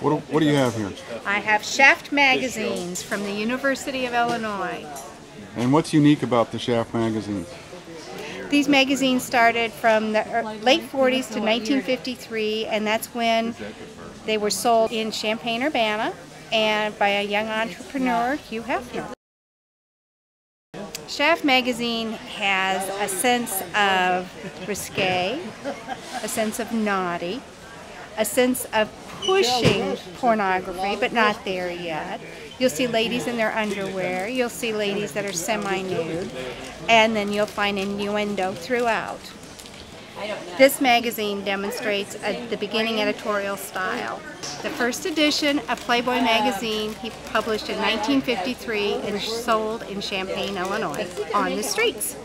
What do, what do you have here? I have Shaft magazines from the University of Illinois. And what's unique about the Shaft magazines? These magazines started from the late 40s to 1953, and that's when they were sold in Champaign, Urbana, and by a young entrepreneur, Hugh Hefner. Shaft magazine has a sense of risque, a sense of naughty, a sense of pushing pornography, but not there yet. You'll see ladies in their underwear, you'll see ladies that are semi nude, and then you'll find innuendo throughout. This magazine demonstrates a, the beginning editorial style. The first edition of Playboy magazine he published in 1953 and sold in Champaign, Illinois on the streets.